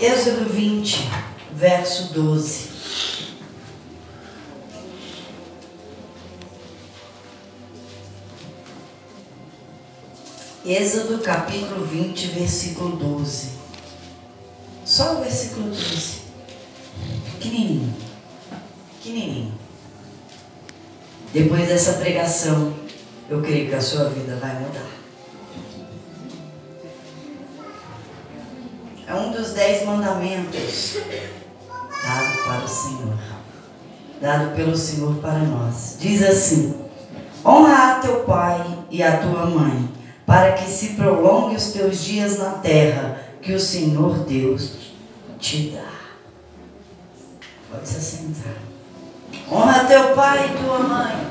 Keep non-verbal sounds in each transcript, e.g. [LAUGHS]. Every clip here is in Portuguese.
Êxodo 20, verso 12. Êxodo capítulo 20, versículo 12. Só o versículo 12. Pequenininho. Pequenininho. Depois dessa pregação, eu creio que a sua vida vai mudar. É um dos dez mandamentos dado para o Senhor, dado pelo Senhor para nós. Diz assim: Honra a teu pai e a tua mãe, para que se prolongue os teus dias na terra que o Senhor Deus te dá. Pode se assentar. Honra teu pai e tua mãe.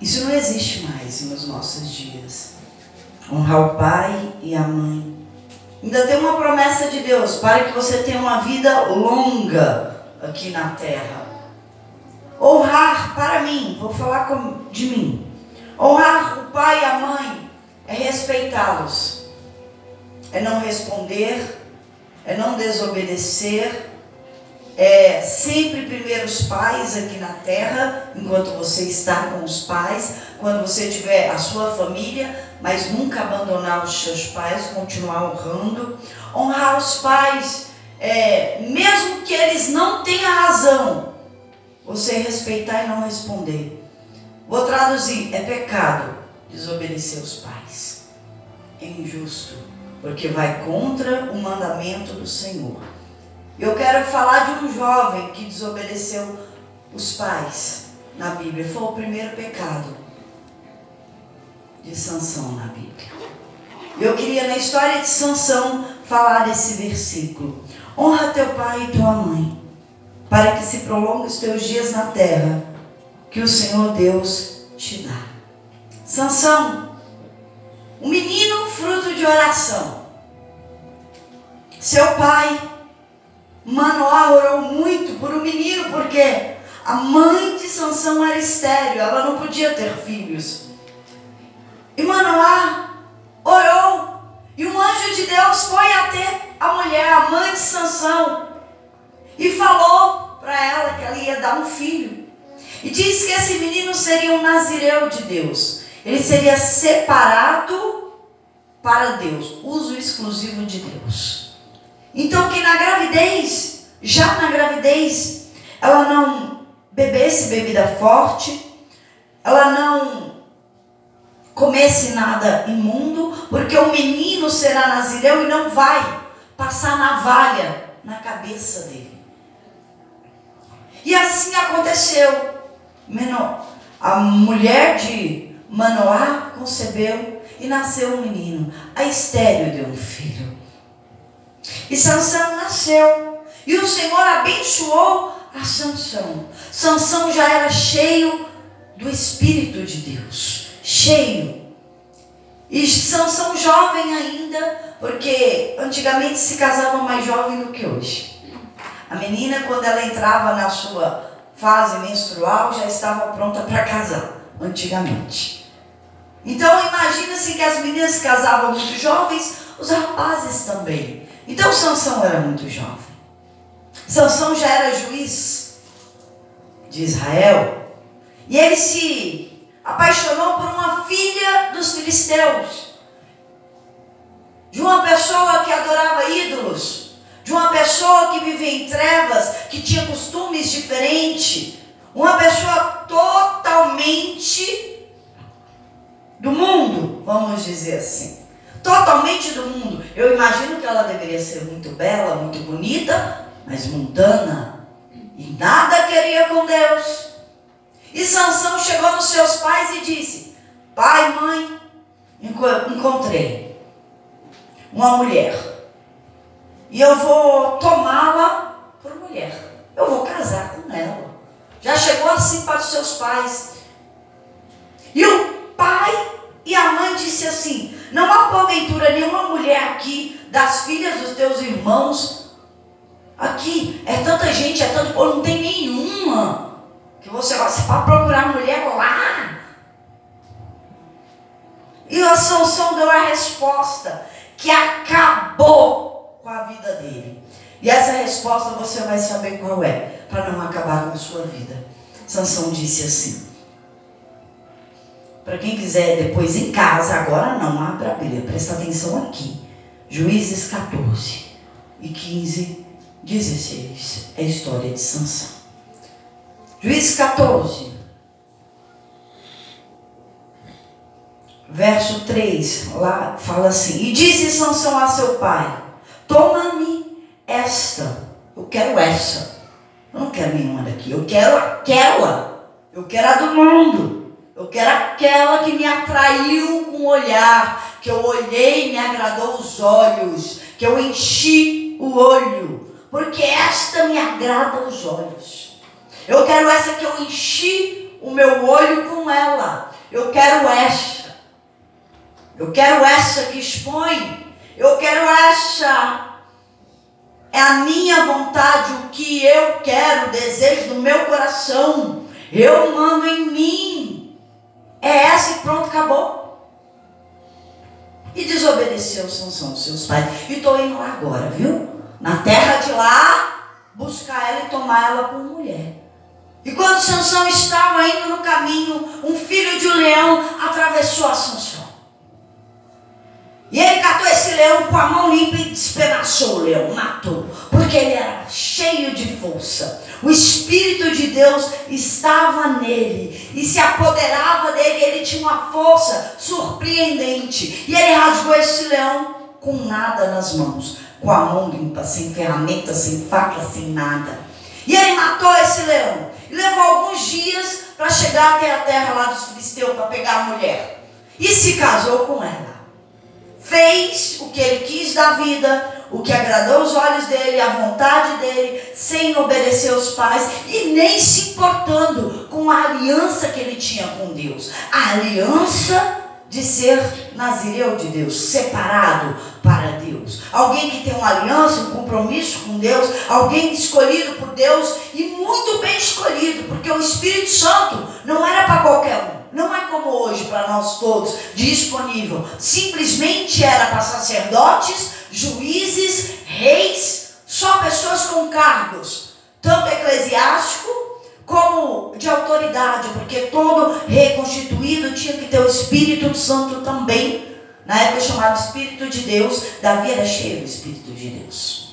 Isso não existe mais nos nossos dias. Honrar o pai e a mãe. Ainda tem uma promessa de Deus para que você tenha uma vida longa aqui na terra. Honrar para mim, vou falar de mim. Honrar o pai e a mãe é respeitá-los, é não responder, é não desobedecer, é sempre primeiro os pais aqui na terra, enquanto você está com os pais, quando você tiver a sua família, mas nunca abandonar os seus pais, continuar honrando. Honrar os pais, é, mesmo que eles não tenham razão, você respeitar e não responder. Vou traduzir: é pecado desobedecer os pais. É injusto, porque vai contra o mandamento do Senhor. Eu quero falar de um jovem que desobedeceu os pais na Bíblia. Foi o primeiro pecado de Sansão na Bíblia. Eu queria, na história de Sansão, falar desse versículo. Honra teu pai e tua mãe, para que se prolongue os teus dias na terra, que o Senhor Deus te dá. Sansão, um menino fruto de oração. Seu pai, Manoá, orou muito por um menino, porque a mãe de Sansão era estéreo, ela não podia ter filhos. E Manoá orou, e um anjo de Deus foi até a mulher, a mãe de Sansão, e falou para ela que ela ia dar um filho. E diz que esse menino seria um nazireu de Deus. Ele seria separado para Deus, uso exclusivo de Deus. Então que na gravidez, já na gravidez, ela não bebesse bebida forte, ela não comesse nada imundo, porque o menino será nazireu e não vai passar navalha na cabeça dele. E assim aconteceu. A mulher de Manoá concebeu e nasceu um menino. A estéreo deu um filho. E Sansão nasceu. E o Senhor abençoou a Sansão. Sansão já era cheio do Espírito de Deus. Cheio. E Sansão jovem ainda, porque antigamente se casava mais jovem do que hoje. A menina, quando ela entrava na sua fase menstrual, já estava pronta para casar, antigamente. Então imagina-se que as meninas casavam muito jovens, os rapazes também. Então Sansão era muito jovem. Sansão já era juiz de Israel. E ele se apaixonou por uma filha dos filisteus. De uma pessoa que adorava ídolos. De uma pessoa que vivia em trevas, que tinha costumes diferentes. Uma pessoa totalmente do mundo, vamos dizer assim totalmente do mundo. Eu imagino que ela deveria ser muito bela, muito bonita, mas mundana. E nada queria com Deus. E Sansão chegou nos seus pais e disse: Pai, mãe, encontrei uma mulher. E eu vou tomá-la por mulher. Eu vou casar com ela. Já chegou assim para os seus pais. E o pai e a mãe disse assim: não há porventura nenhuma mulher aqui das filhas dos teus irmãos. Aqui é tanta gente, é tanto povo, não tem nenhuma. Que você vai procurar mulher lá. E a Sansão deu a resposta que acabou com a vida dele. E essa resposta você vai saber qual é, para não acabar com a sua vida. Sansão disse assim: para quem quiser depois em casa, agora não, abra a Bíblia, presta atenção aqui. Juízes 14 e 15, 16. É a história de Sansão. Juízes 14. Verso 3, lá fala assim: E disse Sansão a seu pai: Toma-me esta. Eu quero essa. Eu não quero nenhuma daqui. Eu quero aquela. Eu quero a do mundo. Eu quero aquela que me atraiu com o olhar, que eu olhei e me agradou os olhos, que eu enchi o olho, porque esta me agrada os olhos. Eu quero essa que eu enchi o meu olho com ela. Eu quero esta. Eu quero essa que expõe. Eu quero essa. É a minha vontade, o que eu quero, o desejo do meu coração. Eu mando em mim. É essa e pronto, acabou. E desobedeceu Sansão, seus pais. E estou indo lá agora, viu? Na terra de lá, buscar ela e tomar ela por mulher. E quando Sansão estava indo no caminho, um filho de um leão atravessou a Sansão. E ele catou esse leão com a mão limpa e despedaçou o leão, matou, porque ele era cheio de força. O Espírito de Deus estava nele e se apoderava dele. Ele tinha uma força surpreendente. E ele rasgou esse leão com nada nas mãos, com a mão limpa, sem ferramenta, sem faca, sem nada. E ele matou esse leão. E levou alguns dias para chegar até a terra lá dos filisteus para pegar a mulher. E se casou com ela fez o que ele quis da vida, o que agradou os olhos dele, a vontade dele, sem obedecer os pais e nem se importando com a aliança que ele tinha com Deus. A aliança de ser nazireu de Deus, separado para Deus. Alguém que tem uma aliança, um compromisso com Deus, alguém escolhido por Deus e muito bem escolhido, porque o Espírito Santo não era para qualquer um. Não é como hoje para nós todos, disponível. Simplesmente era para sacerdotes, juízes, reis, só pessoas com cargos, tanto eclesiástico como de autoridade, porque todo reconstituído tinha que ter o Espírito Santo também. Na época chamado Espírito de Deus, Davi era cheio do Espírito de Deus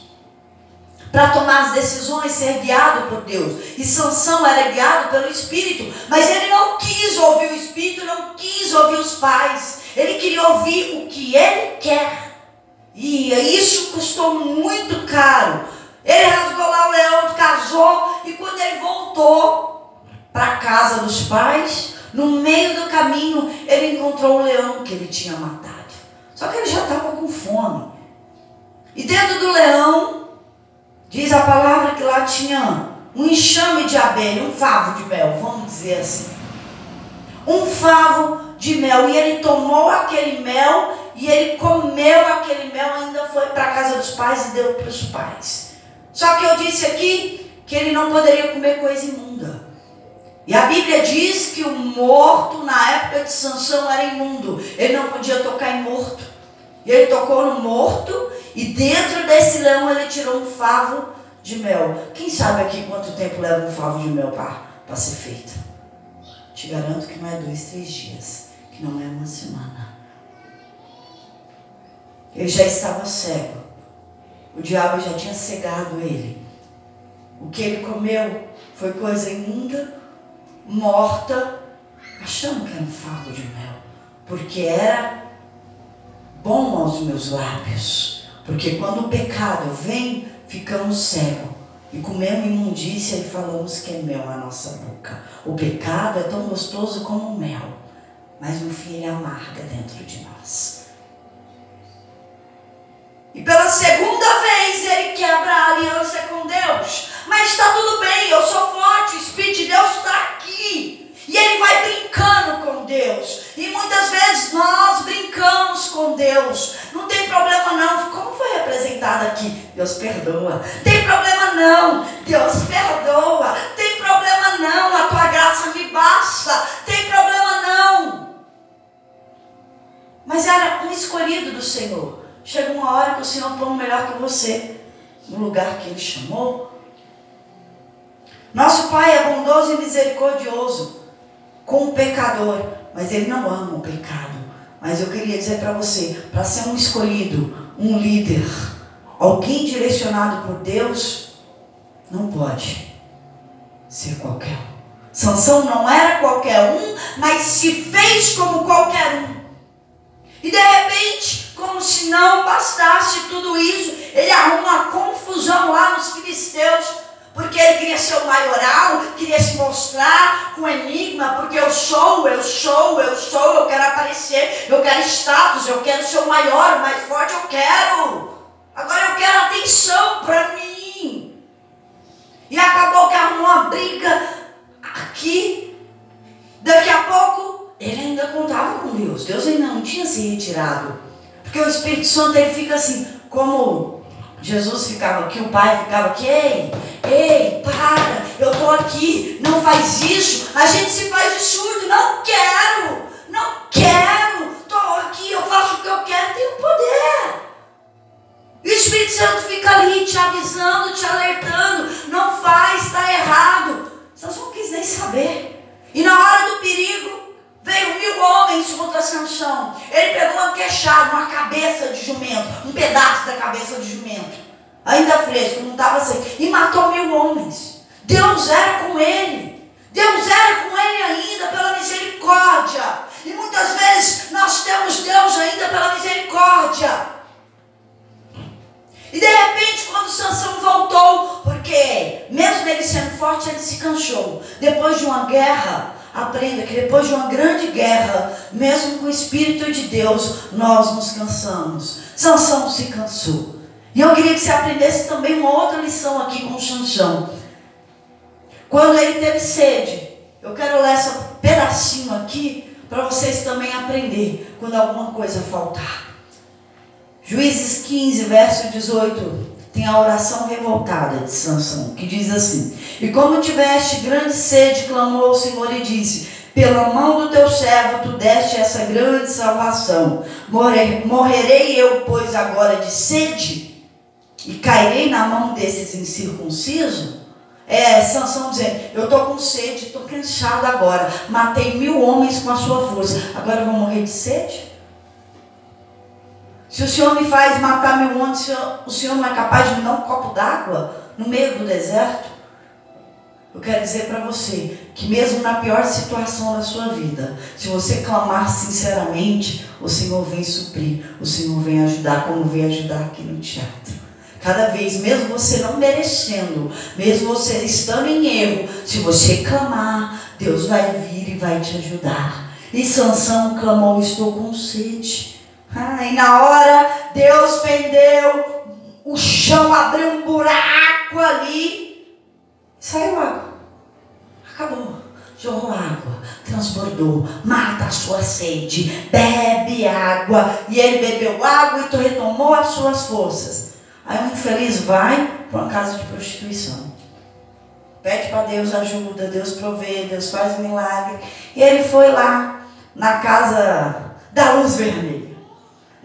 para tomar as decisões, ser guiado por Deus. E Sansão era guiado pelo Espírito, mas ele não quis ouvir o Espírito, não quis ouvir os pais. Ele queria ouvir o que ele quer. E isso custou muito caro. Ele rasgou lá o leão, casou, e quando ele voltou para a casa dos pais, no meio do caminho, ele encontrou o leão que ele tinha matado. Só que ele já estava com fome. E dentro do leão Diz a palavra que lá tinha um enxame de abelha, um favo de mel, vamos dizer assim. Um favo de mel. E ele tomou aquele mel e ele comeu aquele mel, ainda foi para a casa dos pais e deu para os pais. Só que eu disse aqui que ele não poderia comer coisa imunda. E a Bíblia diz que o morto na época de Sansão era imundo. Ele não podia tocar em morto. E ele tocou no morto e dentro desse leão ele tirou um favo de mel. Quem sabe aqui quanto tempo leva um favo de mel para ser feito? Te garanto que não é dois, três dias, que não é uma semana. Ele já estava cego. O diabo já tinha cegado ele. O que ele comeu foi coisa imunda, morta, achando que era um favo de mel, porque era bom aos meus lábios. Porque quando o pecado vem, ficamos cegos. E comemos imundícia e falamos que é mel na nossa boca. O pecado é tão gostoso como mel. Mas no fim ele amarga dentro de nós. E pela segunda vez ele quebra a aliança com Deus. Mas está tudo bem, eu sou forte, o Espírito de Deus está aqui. E ele vai brincando com Deus. E muitas vezes nós brincamos com Deus. Não tem problema não. Como foi representado aqui? Deus perdoa. Tem problema não. Deus perdoa. Tem problema não. A tua graça me basta. Tem problema não. Mas era um escolhido do Senhor. Chega uma hora que o Senhor põe melhor que você no lugar que Ele chamou. Nosso Pai é bondoso e misericordioso com o pecador, mas Ele não ama o pecado. Mas eu queria dizer para você, para ser um escolhido, um líder, alguém direcionado por Deus, não pode ser qualquer um. Sansão não era qualquer um, mas se fez como qualquer um. E de repente, como se não bastasse tudo isso, ele arruma uma confusão lá nos filisteus, porque ele queria ser o maioral, queria se mostrar com enigma, porque eu sou, eu sou, eu sou, eu quero aparecer, eu quero status, eu quero ser o maior, o mais forte, eu quero. Agora eu quero atenção para mim. E acabou que arrumou uma briga aqui, daqui a pouco, ele ainda contava com Deus. Deus ainda não tinha se retirado. Porque o Espírito Santo ele fica assim, como Jesus ficava aqui, o Pai ficava aqui, ei, ei, para, eu estou aqui, não faz isso. A gente se faz de surdo, não quero, não quero, estou aqui, eu faço o que eu quero, tenho poder. E o Espírito Santo fica ali te avisando, te alertando, não faz, está errado. Sansão não quis nem saber. E na hora do perigo, veio mil homens contra Sansão. Ele pegou uma queixada, uma cabeça de jumento, um pedaço da cabeça de jumento, ainda fresco, não estava seco, e matou mil homens. Deus era com ele. Deus era com ele ainda pela misericórdia. E muitas vezes nós temos Deus ainda pela misericórdia. E de repente, quando Sansão voltou, porque mesmo ele sendo forte, ele se cansou. Depois de uma guerra, aprenda que depois de uma grande guerra, mesmo com o Espírito de Deus, nós nos cansamos. Sansão se cansou. E eu queria que você aprendesse também uma outra lição aqui com Sansão. Quando ele teve sede, eu quero ler esse pedacinho aqui para vocês também aprender quando alguma coisa faltar. Juízes 15, verso 18, tem a oração revoltada de Sansão, que diz assim: E como tiveste grande sede, clamou ao Senhor e disse: Pela mão do teu servo tu deste essa grande salvação. morrerei eu, pois, agora de sede, e cairei na mão desses incircuncisos? É, Sansão dizendo, eu estou com sede, estou cansado agora. Matei mil homens com a sua força. Agora eu vou morrer de sede? Se o Senhor me faz matar mil montes, o Senhor não é capaz de me dar um copo d'água no meio do deserto? Eu quero dizer para você que mesmo na pior situação da sua vida, se você clamar sinceramente, o Senhor vem suprir, o Senhor vem ajudar, como vem ajudar aqui no teatro. Cada vez, mesmo você não merecendo, mesmo você estando em erro, se você clamar, Deus vai vir e vai te ajudar. E Sansão clamou, estou com sede. Ah, e na hora Deus pendeu o chão, abriu um buraco ali, saiu água. Acabou. Jorrou água, transbordou, mata a sua sede, bebe água. E ele bebeu água e retomou as suas forças. Aí o infeliz vai para uma casa de prostituição. Pede para Deus ajuda, Deus provê, Deus faz milagre. E ele foi lá na casa da luz vermelha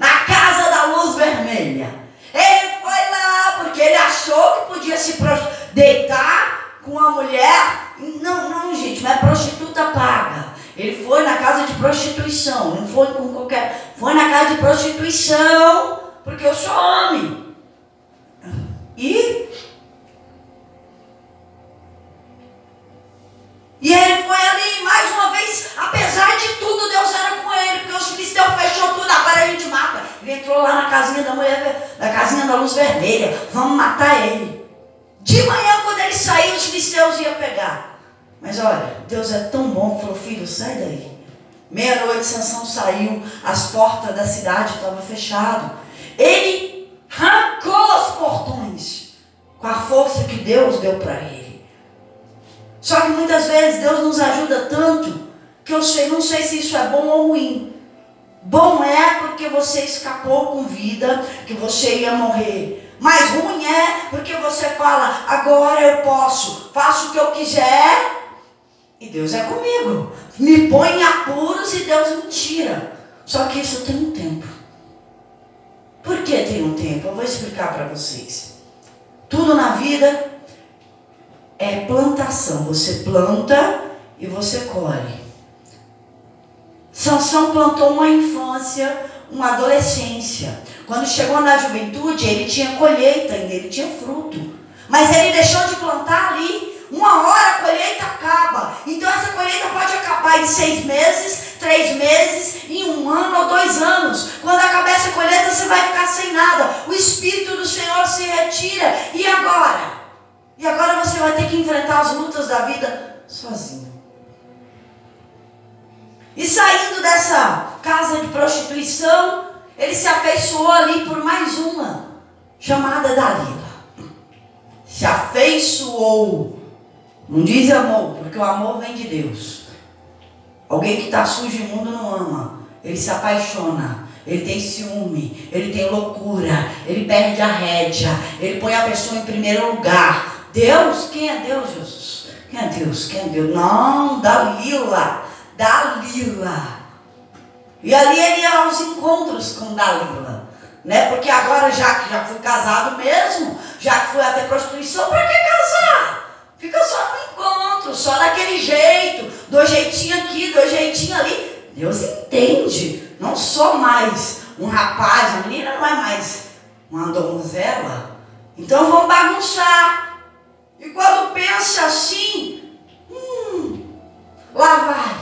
na casa da luz vermelha. Ele foi lá porque ele achou que podia se deitar com uma mulher. Não, não, gente, mas prostituta paga. Ele foi na casa de prostituição, não foi com qualquer. Foi na casa de prostituição, porque eu sou homem. E. E ele foi ali, mais uma vez, apesar de tudo, Deus era com ele, porque os filisteus fechou tudo, agora a gente mata. Ele entrou lá na casinha da mulher, na casinha da luz vermelha, vamos matar ele. De manhã, quando ele saiu, os filisteus iam pegar. Mas olha, Deus é tão bom, falou, filho, sai daí. Meia-noite, Sansão saiu, as portas da cidade estavam fechadas. Ele arrancou os portões com a força que Deus deu para ele. Só que muitas vezes Deus nos ajuda tanto que eu sei, não sei se isso é bom ou ruim. Bom é porque você escapou com vida, que você ia morrer. Mas ruim é porque você fala, agora eu posso, faço o que eu quiser e Deus é comigo. Me põe em apuros e Deus me tira. Só que isso tem um tempo. Por que tem um tempo? Eu vou explicar para vocês. Tudo na vida é plantação. Você planta e você colhe. Sansão plantou uma infância, uma adolescência. Quando chegou na juventude, ele tinha colheita ainda, ele tinha fruto. Mas ele deixou de plantar ali. Uma hora a colheita acaba. Então essa colheita pode acabar em seis meses, três meses, em um ano ou dois anos. Quando acabar essa colheita, você vai ficar sem nada. O Espírito do Senhor se retira. E agora? E agora você vai ter que enfrentar as lutas da vida sozinho. E saindo dessa casa de prostituição, ele se afeiçoou ali por mais uma, chamada Dalila. Se afeiçoou. Não diz amor, porque o amor vem de Deus. Alguém que está sujo e mundo não ama. Ele se apaixona. Ele tem ciúme, ele tem loucura, ele perde a rédea, ele põe a pessoa em primeiro lugar. Deus, quem é Deus, Jesus? Quem é Deus? Quem é Deus? Não, Dalila, Dalila. E ali ele ia aos encontros com Dalila. Né? Porque agora, já que já fui casado mesmo, já que fui até prostituição, para que casar? Fica só no encontro, só daquele jeito, do jeitinho aqui, do jeitinho ali. Deus entende. Não sou mais um rapaz, a menina não é mais uma donzela. Então vamos bagunçar. E quando pensa assim, hum, lá vai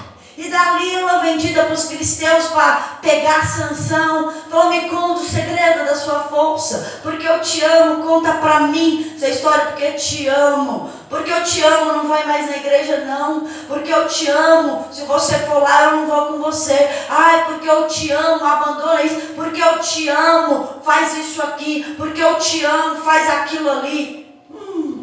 Dalila, vendida para os cristãos para pegar Sansão, falou: Me conta o segredo da sua força, porque eu te amo, conta para mim essa história, porque eu te amo. Porque eu te amo, não vai mais na igreja, não. Porque eu te amo. Se você for lá, eu não vou com você. Ai, porque eu te amo, abandona isso. Porque eu te amo, faz isso aqui. Porque eu te amo, faz aquilo ali. Hum.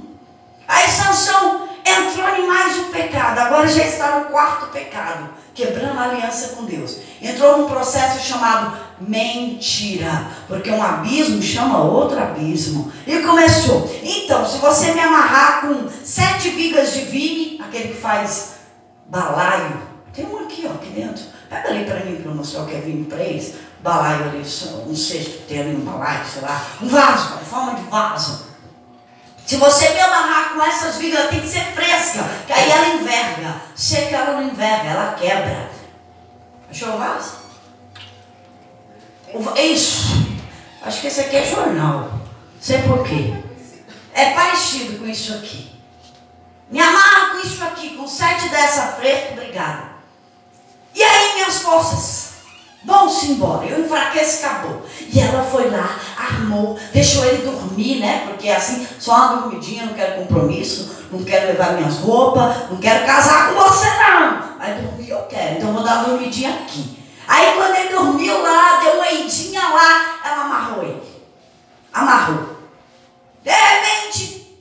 Aí Sansão entrou em mais um pecado, agora já está no quarto pecado, quebrando a aliança com Deus. Entrou num processo chamado mentira, porque um abismo chama outro abismo. E começou. Então, se você me amarrar com sete vigas de vime, aquele que faz balaio, tem um aqui, ó, aqui dentro. Pega ali para mim, para mostrar o que é vinho para eles. Balaio ali, um cesto tem um balaio, sei lá. Um vaso, em forma de vaso. Se você me amarrar com essas vigas, tem que ser ela enverga. Seca ela não enverga, ela quebra. Vaso? Isso. Acho que esse aqui é jornal. Sei por quê. É parecido com isso aqui. Me amarra com isso aqui, com sete dessa fresca, obrigado. E aí minhas forças Vamos embora. Eu enfraqueço, acabou. E ela foi lá, armou, deixou ele dormir, né? Porque assim, só uma dormidinha, não quero compromisso, não quero levar minhas roupas, não quero casar com você, não. Mas dormir eu quero, então vou dar uma dormidinha aqui. Aí quando ele dormiu lá, deu uma idinha lá, ela amarrou ele. Amarrou. De repente,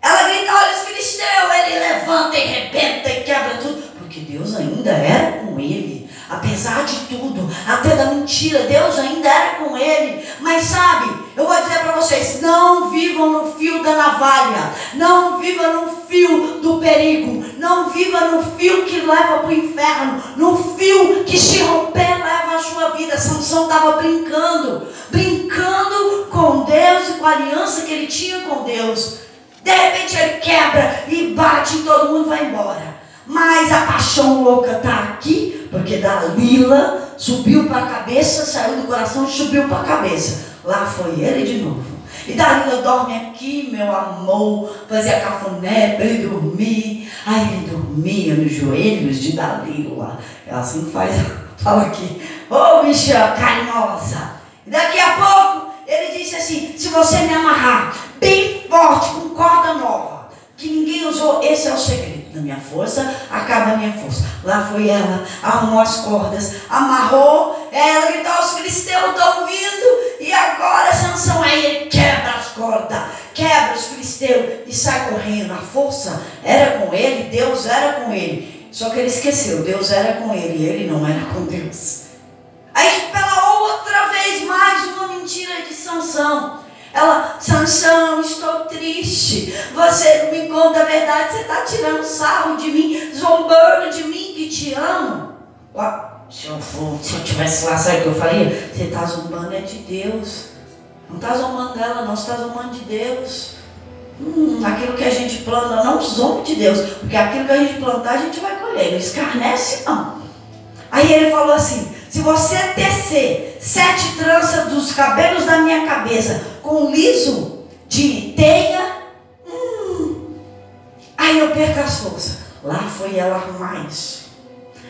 ela grita, olha os filisteus, ele levanta e rebenta e quebra tudo. Porque Deus ainda era com ele apesar de tudo, até da mentira, Deus ainda era com ele. Mas sabe, eu vou dizer para vocês: não vivam no fio da navalha, não vivam no fio do perigo, não viva no fio que leva para o inferno, no fio que se romper leva a sua vida. Sansão estava brincando, brincando com Deus e com a aliança que ele tinha com Deus. De repente ele quebra e bate e todo mundo vai embora. Mas a paixão louca está aqui, porque Dalila subiu para a cabeça, saiu do coração e subiu para a cabeça. Lá foi ele de novo. E Dalila dorme aqui, meu amor, fazia cafuné para ele dormir. Aí ele dormia nos joelhos de Dalila. Ela assim faz, [LAUGHS] fala aqui, ô oh, bicha carinhosa. E daqui a pouco ele disse assim: se você me amarrar bem forte, com corda nova, que ninguém usou, esse é o segredo da minha força, acaba a minha força. Lá foi ela, arrumou as cordas, amarrou, ela gritou, os cristãos estão vindo, e agora Sansão aí ele quebra as cordas, quebra os filisteus e sai correndo. A força era com ele, Deus era com ele. Só que ele esqueceu, Deus era com ele, ele não era com Deus. Aí pela outra vez mais uma mentira de Sansão. Sansão, estou triste. Você não me conta a verdade. Você está tirando sarro de mim, zombando de mim que te amo. Se eu, se eu tivesse lá, sabe o que eu faria? Você está zombando é de Deus. Não está zombando dela, não, você está zombando de Deus. Hum, aquilo que a gente planta, não zombe de Deus, porque aquilo que a gente plantar, a gente vai colher. Não escarnece, não. Aí ele falou assim: se você tecer sete tranças dos cabelos da minha cabeça com liso de teia, hum, aí eu perco as forças. Lá foi ela arrumar isso.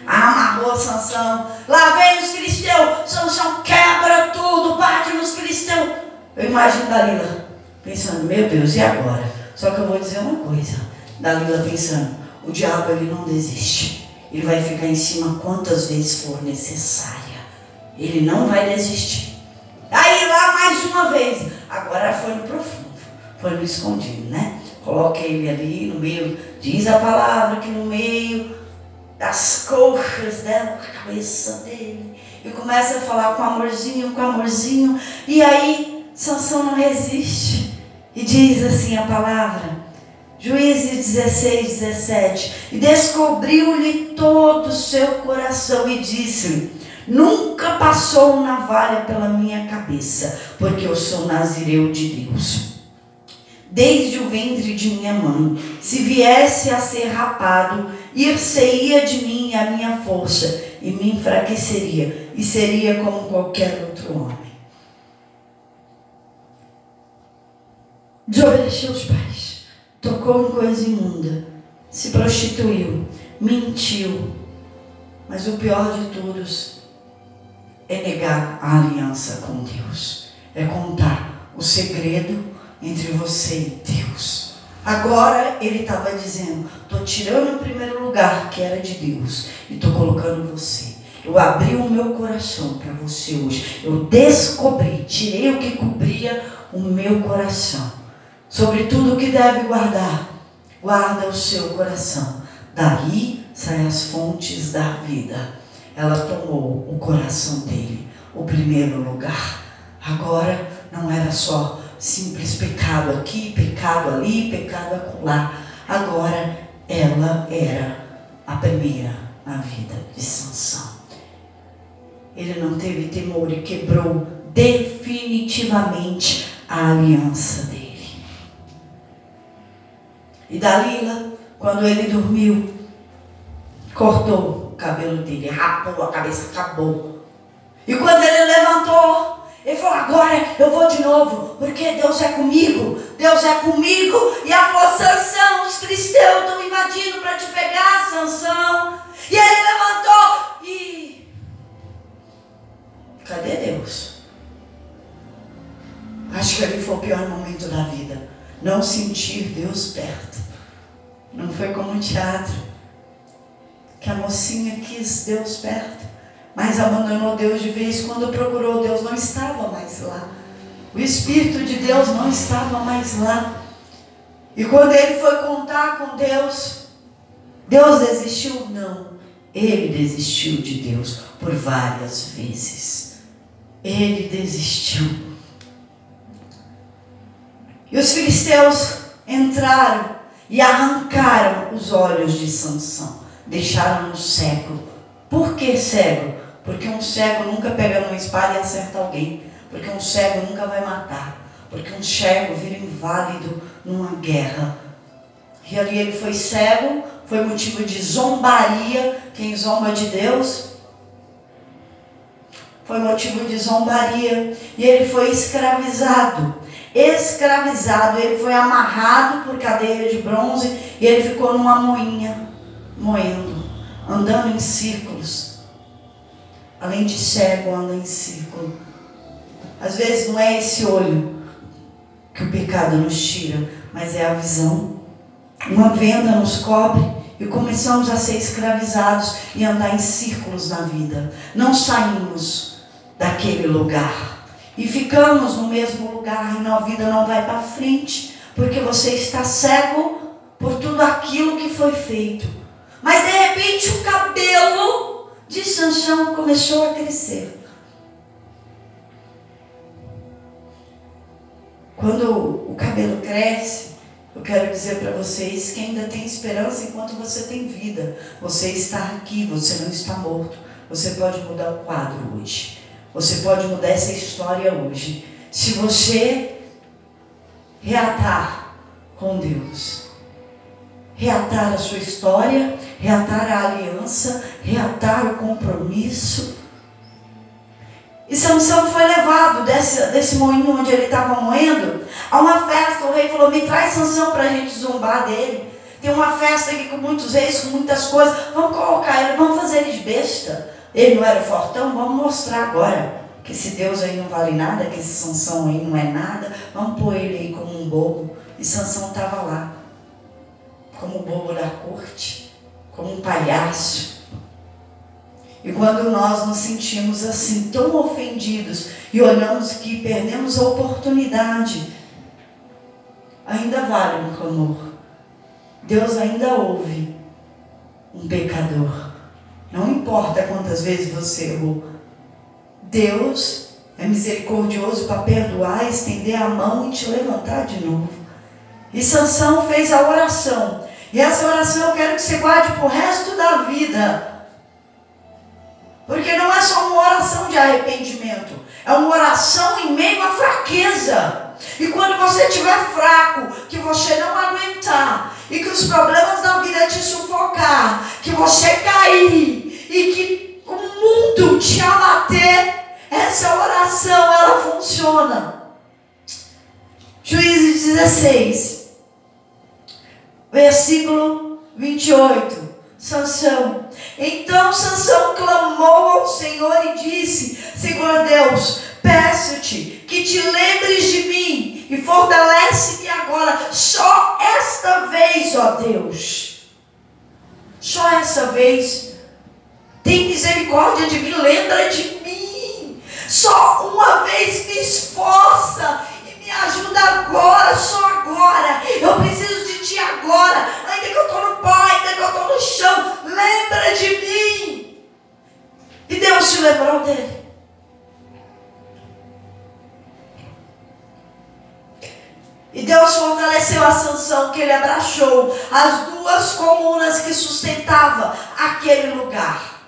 Amarrou Sansão. Lá vem os filisteus. Sansão quebra tudo, bate nos filisteus. Eu imagino Dalila pensando, meu Deus, e agora? Só que eu vou dizer uma coisa. Dalila pensando, o diabo ele não desiste. Ele vai ficar em cima quantas vezes for necessária. Ele não vai desistir. Aí lá mais uma vez. Agora foi no profundo. Foi no escondido, né? Coloca ele ali no meio. Diz a palavra que no meio das coxas dela, a cabeça dele. E começa a falar com amorzinho, com amorzinho. E aí Sansão não resiste. E diz assim a palavra. Juízes 16, 17. E descobriu-lhe todo o seu coração e disse-lhe: Nunca passou navalha pela minha cabeça, porque eu sou nazireu de Deus. Desde o ventre de minha mãe, se viesse a ser rapado, ir-se-ia de mim a minha força e me enfraqueceria, e seria como qualquer outro homem. Desobedeceu os pais tocou em coisa imunda, se prostituiu, mentiu. Mas o pior de todos é negar a aliança com Deus, é contar o segredo entre você e Deus. Agora ele estava dizendo: estou tirando o primeiro lugar que era de Deus e estou colocando você. Eu abri o meu coração para você hoje. Eu descobri, tirei o que cobria o meu coração sobre tudo o que deve guardar, guarda o seu coração. Daí saem as fontes da vida. Ela tomou o coração dele, o primeiro lugar. Agora não era só simples pecado aqui, pecado ali, pecado acolá. Agora ela era a primeira na vida de Sansão. Ele não teve temor e quebrou definitivamente a aliança dele. E Dalila, quando ele dormiu, cortou o cabelo dele, rapou a cabeça, acabou. E quando ele levantou, ele falou: Agora eu vou de novo, porque Deus é comigo, Deus é comigo. E a falou: Sansão, os cristãos estão invadindo para te pegar, Sansão. E ele levantou e. Cadê Deus? Acho que ali foi o pior momento da vida. Não sentir Deus perto. Não foi como um teatro. Que a mocinha quis Deus perto, mas abandonou Deus de vez. Quando procurou Deus, não estava mais lá. O Espírito de Deus não estava mais lá. E quando ele foi contar com Deus, Deus desistiu? Não. Ele desistiu de Deus por várias vezes. Ele desistiu. E os filisteus entraram e arrancaram os olhos de Sansão, deixaram-no cego. Por que cego? Porque um cego nunca pega numa espada e acerta alguém. Porque um cego nunca vai matar. Porque um cego vira inválido numa guerra. E ali ele foi cego, foi motivo de zombaria. Quem zomba de Deus foi motivo de zombaria. E ele foi escravizado escravizado, ele foi amarrado por cadeia de bronze e ele ficou numa moinha, moendo, andando em círculos. Além de cego, anda em círculo. Às vezes não é esse olho que o pecado nos tira, mas é a visão. Uma venda nos cobre e começamos a ser escravizados e andar em círculos na vida. Não saímos daquele lugar e ficamos no mesmo lugar e a vida não vai para frente, porque você está cego por tudo aquilo que foi feito. Mas de repente o cabelo de Sansão começou a crescer. Quando o cabelo cresce, eu quero dizer para vocês que ainda tem esperança enquanto você tem vida. Você está aqui, você não está morto. Você pode mudar o quadro hoje. Você pode mudar essa história hoje. Se você reatar com Deus, reatar a sua história, reatar a aliança, reatar o compromisso. E Sansão foi levado desse, desse moinho onde ele estava moendo a uma festa. O rei falou: Me traz Sansão para a gente zombar dele. Tem uma festa aqui com muitos reis, com muitas coisas. Vamos colocar ele, vamos fazer ele de besta. Ele não era fortão, vamos mostrar agora que esse Deus aí não vale nada, que esse Sansão aí não é nada. Vamos pôr ele aí como um bobo. E Sansão estava lá, como bobo da corte, como um palhaço. E quando nós nos sentimos assim, tão ofendidos, e olhamos que perdemos a oportunidade, ainda vale um clamor Deus ainda ouve um pecador. Não importa quantas vezes você errou. Deus é misericordioso para perdoar, estender a mão e te levantar de novo. E Sansão fez a oração. E essa oração eu quero que você guarde para o resto da vida. Porque não é só uma oração de arrependimento, é uma oração em meio à fraqueza. E quando você estiver fraco, que você não aguentar, e que os problemas da vida te sufocar, que você cair e que o mundo te abater, essa oração ela funciona. Juízes 16, versículo 28. Sansão. Então Sansão clamou ao Senhor e disse: Senhor Deus, peço-te que te lembres de mim e fortalece-me agora, só esta vez, ó Deus. Só essa vez. Tem misericórdia de mim, lembra de mim. Só uma vez me esforça e me ajuda agora, só agora. Eu preciso ti agora, ainda que eu estou no pó, ainda que eu estou no chão. Lembra de mim. E Deus se lembrou dele. E Deus fortaleceu a sanção que ele abraçou as duas colunas que sustentavam aquele lugar.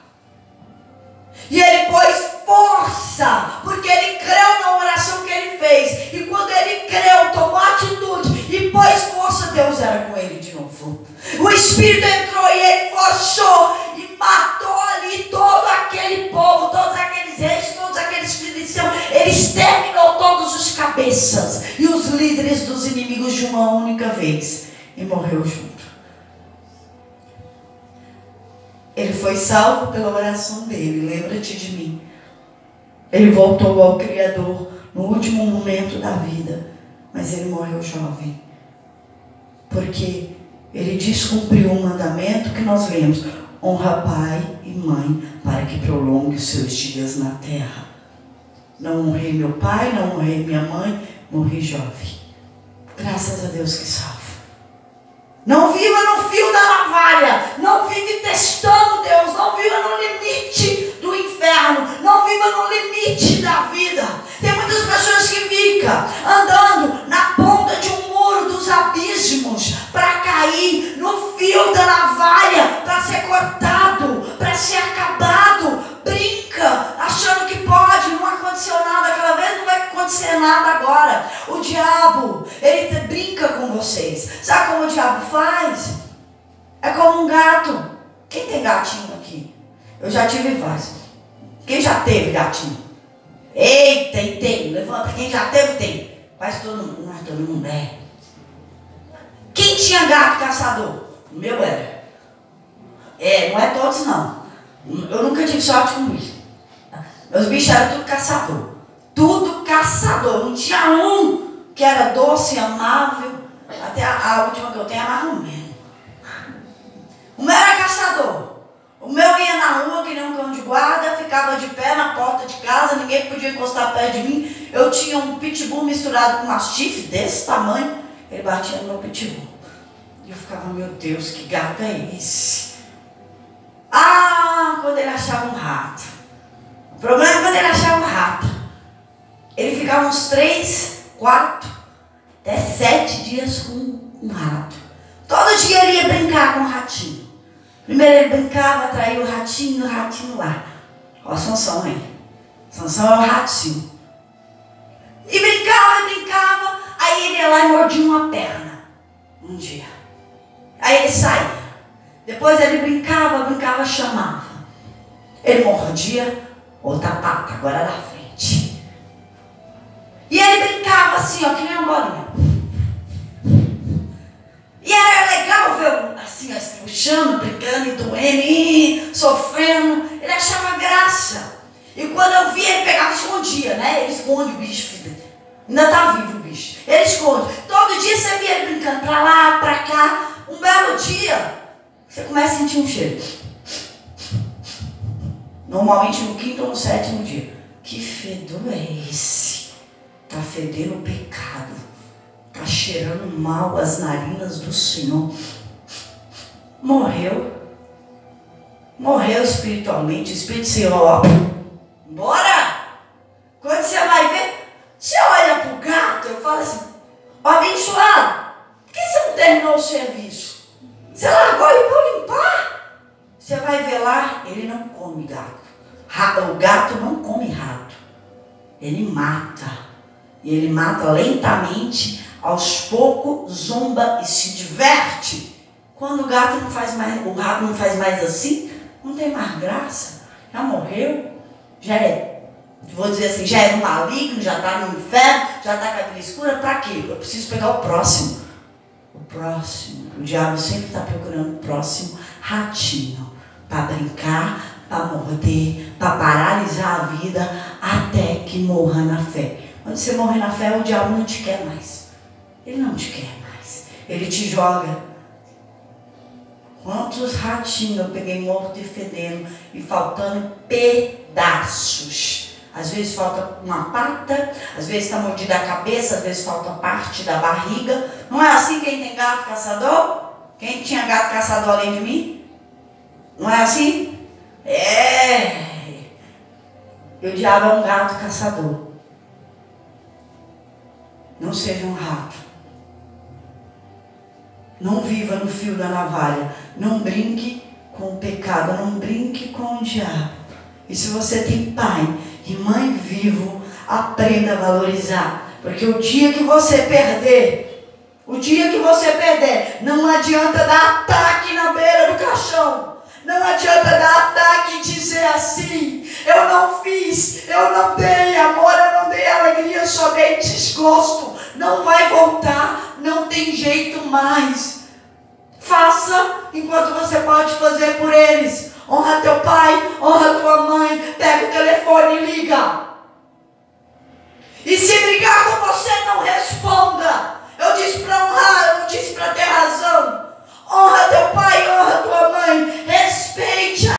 E ele pôs força, porque ele creu na oração que ele fez. E quando ele creu, tomou atitude e pôs força, Deus era com ele de novo. O Espírito entrou e ele forçou e matou ali todo aquele povo, todos aqueles reis, todos aqueles filisteus. Ele exterminou todos os cabeças e os líderes dos inimigos de uma única vez e morreu junto. Ele foi salvo pela oração dele, lembra-te de mim. Ele voltou ao Criador no último momento da vida, mas ele morreu jovem. Porque ele descumpriu um mandamento que nós lemos: honra pai e mãe para que prolongue os seus dias na terra. Não honrei meu pai, não honrei minha mãe, morri jovem. Graças a Deus que salva. Não viva no fio da navalha. Não vive testando Deus. Não viva no limite do inferno. Não viva no limite da vida. Tem muitas pessoas que ficam andando na ponta de um muro dos abismos para cair no fio da navalha, para ser cortado, para ser acabado. Brinca, achando que pode. Não aconteceu nada aquela vez, não vai acontecer nada agora. O diabo, ele brinca com vocês. Sabe como o diabo faz? É como um gato. Quem tem gatinho aqui? Eu já tive vários. Quem já teve gatinho? Eita, e tem. Levanta. Quem já teve, tem. Quase todo mundo. Não é todo mundo, é. Quem tinha gato caçador? O meu era. É, não é todos não. Eu nunca tive sorte com isso. Meus bichos eram tudo caçador. Tudo caçador. Não tinha um que era doce, amável. Até a, a última que eu tenho é mais menos. O meu era caçador. O meu ia na rua que nem um cão de guarda, ficava de pé na porta de casa, ninguém podia encostar perto de mim. Eu tinha um pitbull misturado com mastife desse tamanho. Ele batia no meu pitbull. E eu ficava, meu Deus, que gato é esse? Ah, quando ele achava um rato. O problema é quando ele achava um rato. Ele ficava uns três, quatro, até sete dias com um rato. Todo dia ele ia brincar com o ratinho. Primeiro ele brincava, atraía o ratinho, o ratinho lá. A Sansão aí. Sansão é o ratinho. E brincava, brincava. Aí ele ia lá e mordia uma perna. Um dia. Aí ele saía. Depois ele brincava, brincava, chamava. Ele mordia outra pata, agora da frente. E ele brincava assim, ó, que nem uma bolinha. E era legal ver assim, ó, puxando, brincando doendo, sofrendo. Ele achava graça. E quando eu via, ele pegava e escondia, né? Ele esconde o bicho, filho. Ainda tá vivo o bicho. Ele esconde. Todo dia você via ele brincando pra lá, pra cá. Um belo dia, você começa a sentir um cheiro. Normalmente no quinto ou no sétimo dia. Que fedor é esse? Tá fedendo o pecado. Tá cheirando mal as narinas do Senhor. Morreu. Morreu espiritualmente. O Espírito Senhor, ó. Bora! Quando você vai ver, você olha pro gato, eu falo assim, abençoado, por que você não terminou o serviço? Você largou ele para limpar? Você vai ver lá, ele não come gato. O gato não come rato. Ele mata. E ele mata lentamente, aos poucos, zomba e se diverte. Quando o gato não faz mais, o rato não faz mais assim, não tem mais graça. Já morreu, já é, vou dizer assim, já é maligno, já está no inferno, já está com a escura, para quê? Eu preciso pegar o próximo. O próximo. O diabo sempre está procurando o próximo ratinho para brincar, para morder, para paralisar a vida até que morra na fé. Quando você morrer na fé, o diabo não te quer mais. Ele não te quer mais. Ele te joga. Quantos ratinhos eu peguei morto e fedendo e faltando pedaços. Às vezes falta uma pata, às vezes está mordida a cabeça, às vezes falta parte da barriga. Não é assim quem tem gato caçador? Quem tinha gato caçador além de mim? Não é assim? É. E o diabo é um gato caçador. Não seja um rato. Não viva no fio da navalha. Não brinque com o pecado. Não brinque com o diabo. E se você tem pai e mãe vivo, aprenda a valorizar. Porque o dia que você perder, o dia que você perder, não adianta dar ataque na beira do caixão. Não adianta dar ataque e dizer assim: eu não fiz, eu não dei amor, eu não dei alegria, só dei desgosto. Não vai voltar, não tem jeito mais. Faça enquanto você pode fazer por eles. Honra teu pai, honra tua mãe. Pega o telefone e liga. E se brigar com você, não responda. Eu disse para honrar, eu não disse para ter razão. Honra teu pai, honra tua mãe. Respeite.